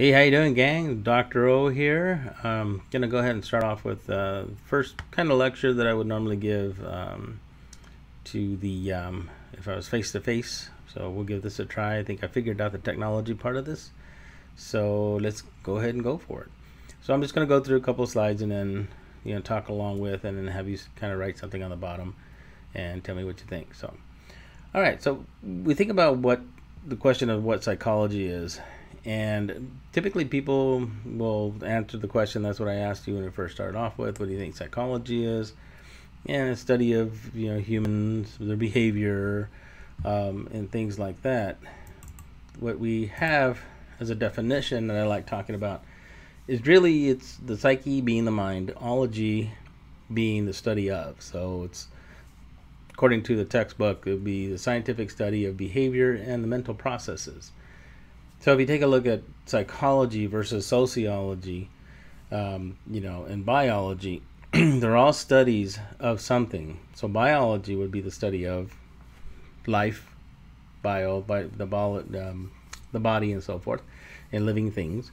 Hey, how you doing, gang? Dr. O here. Um, gonna go ahead and start off with uh, first kind of lecture that I would normally give um, to the um, if I was face to face. So we'll give this a try. I think I figured out the technology part of this. So let's go ahead and go for it. So I'm just gonna go through a couple slides and then you know talk along with and then have you kind of write something on the bottom and tell me what you think. So, all right. So we think about what the question of what psychology is and typically people will answer the question that's what I asked you when we first started off with. What do you think psychology is? And a study of you know humans, their behavior, um, and things like that. What we have as a definition that I like talking about is really it's the psyche being the mind, ology being the study of. So it's according to the textbook, it would be the scientific study of behavior and the mental processes. So if you take a look at psychology versus sociology, um, you know, and biology, they're all studies of something. So biology would be the study of life, bio, the, um, the body and so forth, and living things.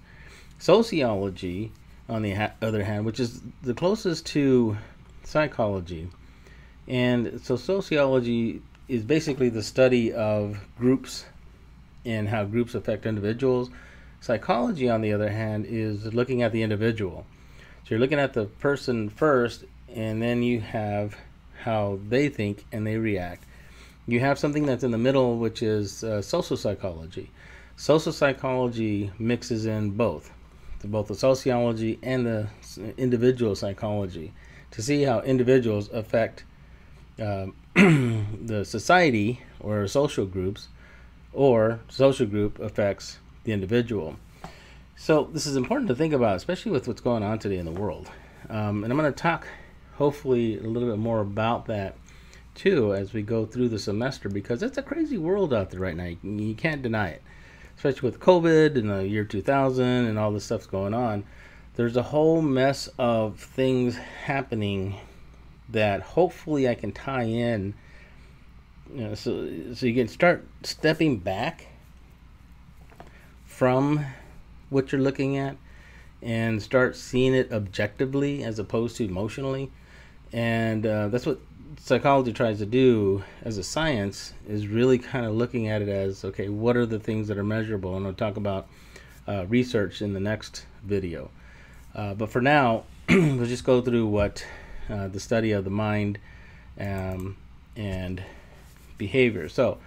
Sociology, on the ha- other hand, which is the closest to psychology, and so sociology is basically the study of groups and how groups affect individuals. Psychology, on the other hand, is looking at the individual. So you're looking at the person first, and then you have how they think and they react. You have something that's in the middle, which is uh, social psychology. Social psychology mixes in both, both the sociology and the individual psychology, to see how individuals affect uh, the society or social groups or social group affects the individual. So this is important to think about, especially with what's going on today in the world. Um, and I'm going to talk, hopefully, a little bit more about that too as we go through the semester because it's a crazy world out there right now. You, can't deny it, especially with COVID and the year 2000 and all this stuff's going on. There's a whole mess of things happening that hopefully I can tie in you know, so so you can start stepping back from what you're looking at and start seeing it objectively as opposed to emotionally. And uh, that's what psychology tries to do as a science is really kind of looking at it as okay what are the things that are measurable? And i'll talk about uh, research in the next video. Uh, but for now we'll just go through what uh, the study of the mind um, and behavior. So,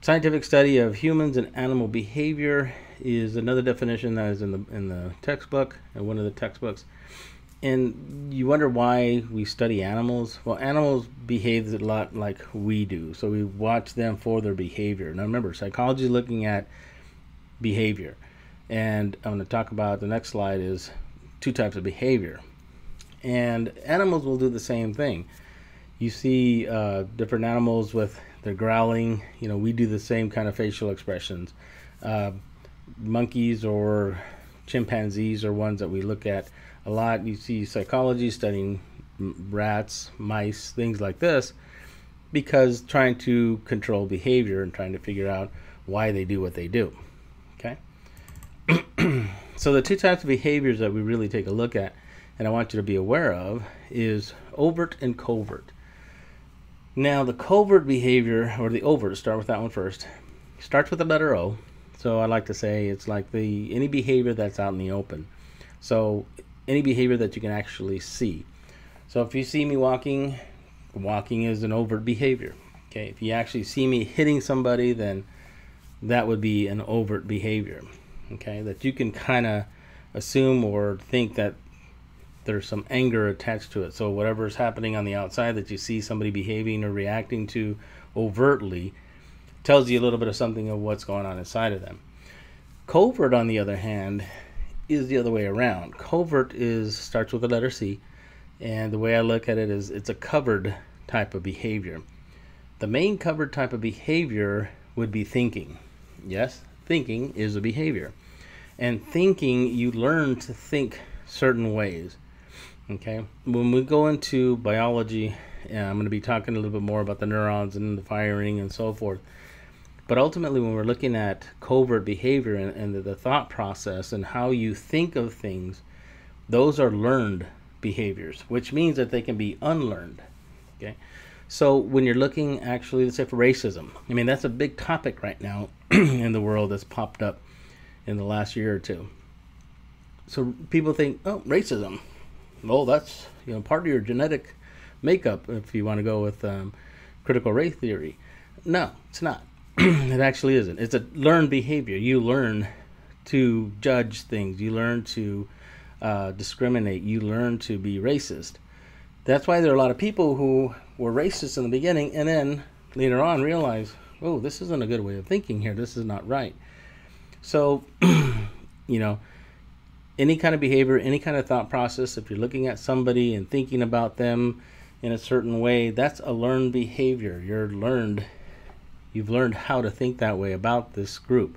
scientific study of humans and animal behavior is another definition that is in the in the textbook and one of the textbooks. And you wonder why we study animals. Well, animals behave a lot like we do, so we watch them for their behavior. Now, remember, psychology is looking at behavior, and I'm going to talk about the next slide is two types of behavior. And animals will do the same thing you see uh, different animals with their growling. You know, we do the same kind of facial expressions. Uh, monkeys or chimpanzees are ones that we look at a lot. You see psychology studying rats, mice, things like this, because trying to control behavior and trying to figure out why they do what they do. Okay? so the two types of behaviors that we really take a look at and I want you to be aware of is overt and covert. Now, the covert behavior, or the overt, start with that one first, starts with the letter O. So I like to say it's like the any behavior that's out in the open. So any behavior that you can actually see. So if you see me walking, walking is an overt behavior. Okay, if you actually see me hitting somebody, then that would be an overt behavior. Okay, that you can kind of assume or think that there's some anger attached to it. So whatever is happening on the outside that you see somebody behaving or reacting to overtly tells you a little bit of something of what's going on inside of them. Covert, on the other hand, is the other way around. Covert is starts with the letter C, and the way I look at it is it's a covered type of behavior. The main covered type of behavior would be thinking. Yes, thinking is a behavior. And thinking, you learn to think certain ways. Okay, when we go into biology, I'm going to be talking a little bit more about the neurons and the firing and so forth. But ultimately, when we're looking at covert behavior and, and the, the thought process and how you think of things, those are learned behaviors, which means that they can be unlearned. Okay. So when you're looking actually, let's say for racism, I mean, that's a big topic right now in the world that's popped up in the last year or two. So people think, oh, racism. Well, that's you know part of your genetic makeup if you want to go with um, critical race theory. No, it's not. it actually isn't. It's a learned behavior. You learn to judge things. You learn to uh, discriminate. You learn to be racist. That's why there are a lot of people who were racist in the beginning and then later on realize, oh, this isn't a good way of thinking here. This is not right. So, you know, any kind of behavior, any kind of thought process, if you're looking at somebody and thinking about them in a certain way, that's a learned behavior. You're learned, you've learned how to think that way about this group.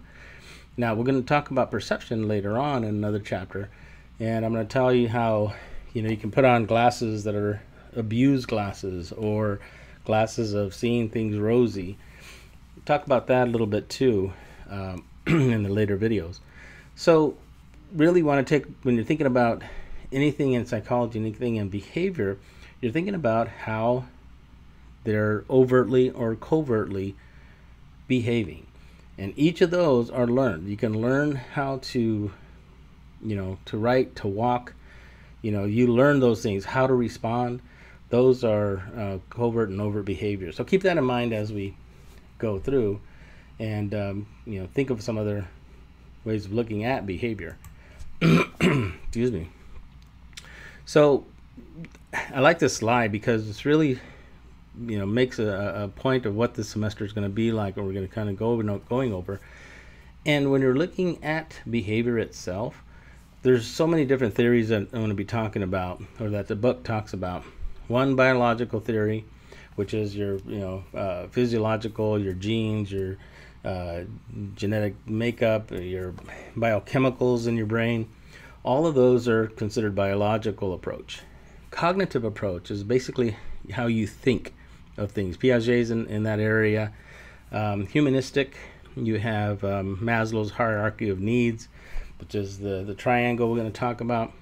Now, we're going to talk about perception later on in another chapter, and I'm going to tell you how, you know, you can put on glasses that are abused glasses or glasses of seeing things rosy. talk about that a little bit too um, in the later videos. So, really want to take when you're thinking about anything in psychology, anything in behavior, you're thinking about how they're overtly or covertly behaving. And each of those are learned. You can learn how to, you know, to write, to walk. You know, you learn those things, how to respond. Those are uh, covert and overt behaviors. So keep that in mind as we go through and, um, you know, think of some other ways of looking at behavior. Excuse me. So I like this slide because it's really, you know, makes a, a point of what this semester is going to be like, or we're going to kind of go over, going over. And when you're looking at behavior itself, there's so many different theories that I'm going to be talking about, or that the book talks about. One biological theory, which is your, you know, uh, physiological, your genes, your uh, genetic makeup, your biochemicals in your brain. All of those are considered biological approach. Cognitive approach is basically how you think of things. Piaget's in, in that area. Um, humanistic, you have um, Maslow's hierarchy of needs, which is the, the triangle we're going to talk about.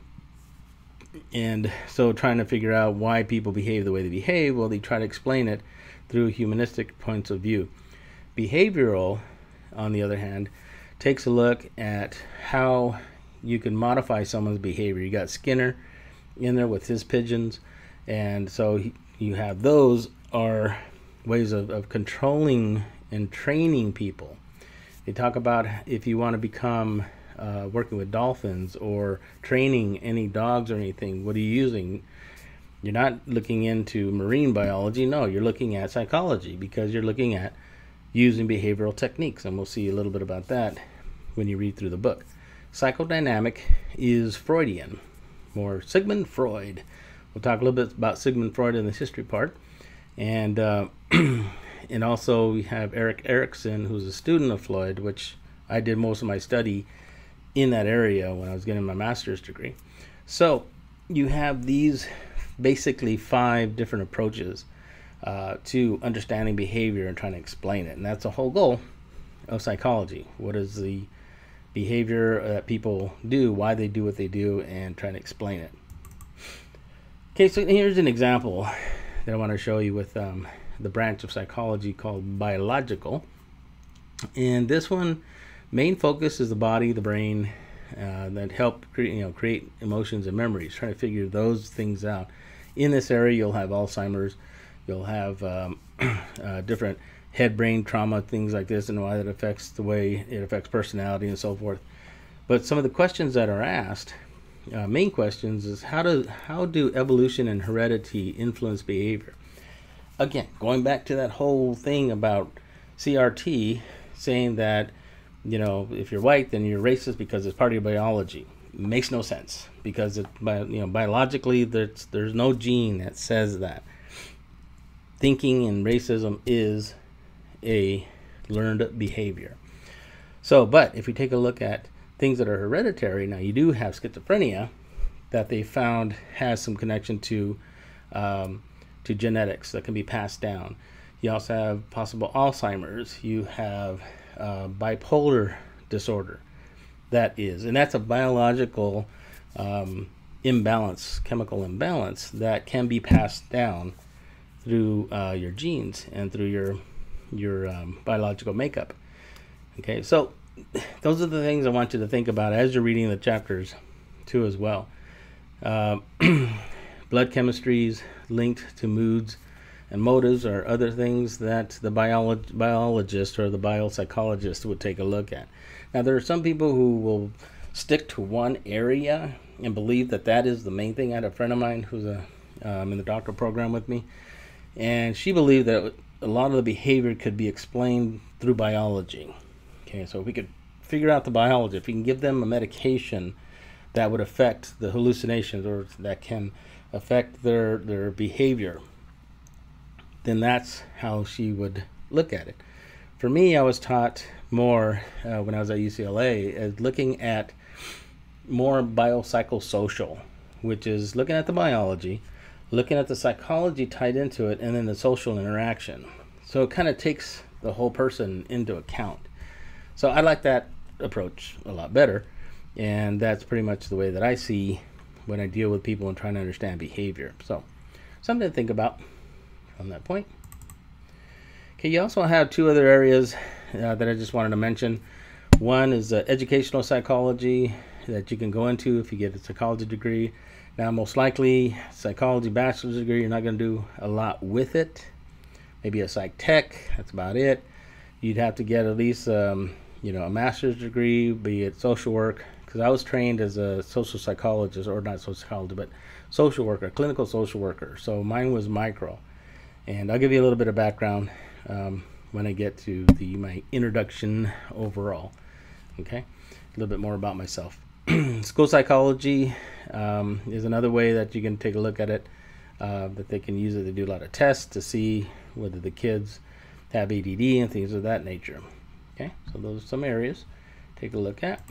And so, trying to figure out why people behave the way they behave, well, they try to explain it through humanistic points of view. Behavioral, on the other hand, takes a look at how you can modify someone's behavior. You got Skinner in there with his pigeons, and so he, you have those are ways of, of controlling and training people. They talk about if you want to become uh, working with dolphins or training any dogs or anything, what are you using? You're not looking into marine biology. No, you're looking at psychology because you're looking at using behavioral techniques, and we'll see a little bit about that when you read through the book. Psychodynamic is Freudian, more Sigmund Freud. We'll talk a little bit about Sigmund Freud in this history part, and uh, and also we have Erik Erikson, who's a student of Freud, which I did most of my study in that area when I was getting my master's degree. So you have these basically five different approaches uh, to understanding behavior and trying to explain it. And that's the whole goal of psychology. What is the behavior that people do, why they do what they do, and trying to explain it. Okay, so here's an example that I want to show you with um, the branch of psychology called biological. And this one, main focus is the body, the brain, uh, that help create, you know, create emotions and memories. Trying to figure those things out. In this area, you'll have Alzheimer's, You'll have um, uh, different head brain trauma, things like this, and why that affects the way it affects personality and so forth. But some of the questions that are asked, uh, main questions, is how do how do evolution and heredity influence behavior? Again, going back to that whole thing about CRT saying that you know if you're white then you're racist because it's part of your biology makes no sense because it you know biologically there's there's no gene that says that thinking and racism is a learned behavior. So, but if we take a look at things that are hereditary, now you do have schizophrenia that they found has some connection to um, to genetics that can be passed down. You also have possible Alzheimer's. You have uh, bipolar disorder. That is, and that's a biological um, imbalance, chemical imbalance that can be passed down through uh, your genes and through your your um, biological makeup. Okay, so those are the things I want you to think about as you're reading the chapters, too, as well. Uh, blood chemistries linked to moods and motives are other things that the biolog- biologist or the biopsychologist would take a look at. Now, there are some people who will stick to one area and believe that that is the main thing. I had a friend of mine who's a, um, in the doctoral program with me, and she believed that a lot of the behavior could be explained through biology. Okay, so if we could figure out the biology, if we can give them a medication that would affect the hallucinations or that can affect their their behavior, then that's how she would look at it. For me, I was taught more uh, when I was at UCLA as looking at more biopsychosocial, which is looking at the biology, looking at the psychology tied into it, and then the social interaction. So it kind of takes the whole person into account. So I like that approach a lot better, and that's pretty much the way that I see when I deal with people and trying to understand behavior. So something to think about from that point. Okay, you also have two other areas uh, that I just wanted to mention. One is uh, educational psychology that you can go into if you get a psychology degree. Now, most likely, psychology bachelor's degree, you're not going to do a lot with it. Maybe a psych tech, that's about it. You'd have to get at least, um, you know, a master's degree, be it social work, because I was trained as a social psychologist, or not social psychologist, but social worker, clinical social worker. So mine was micro. And I'll give you a little bit of background um, when I get to the my introduction overall. Okay, a little bit more about myself. School psychology um, is another way that you can take a look at it. Uh, that they can use it to do a lot of tests to see whether the kids have ADD and things of that nature. Okay, so those are some areas take a look at.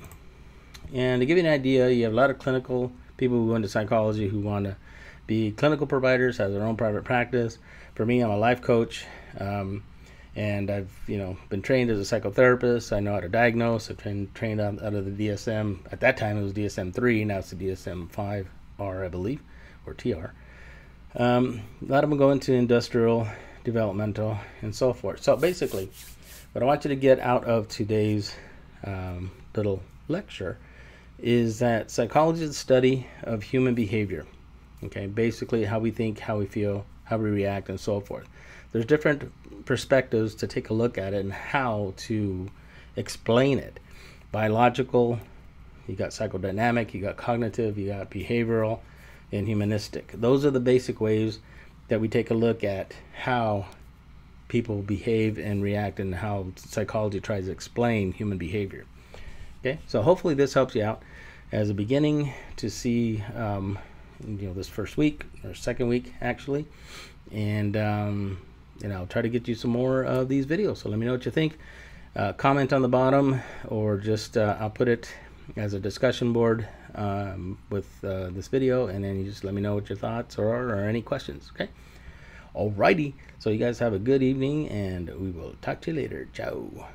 And to give you an idea, you have a lot of clinical people who go into psychology who want to be clinical providers, have their own private practice. For me, I'm a life coach. Um, and I've you know been trained as a psychotherapist. I know how to diagnose. I've been trained out, out of the DSM. At that time, it was DSM three. Now it's the DSM five R, I believe, or TR. Um, a lot of them go into industrial, developmental, and so forth. So basically, what I want you to get out of today's um, little lecture is that psychology is the study of human behavior. Okay, basically how we think, how we feel, how we react, and so forth there's different perspectives to take a look at it and how to explain it. Biological, you got psychodynamic, you got cognitive, you got behavioral, and humanistic. Those are the basic ways that we take a look at how people behave and react and how psychology tries to explain human behavior. Okay, so hopefully this helps you out as a beginning to see, um, you know, this first week or second week actually, and um, and I'll try to get you some more of these videos. So let me know what you think. Uh, comment on the bottom or just uh, I'll put it as a discussion board um, with uh, this video and then you just let me know what your thoughts are or any questions. Okay. Alrighty. So you guys have a good evening and we will talk to you later. Ciao.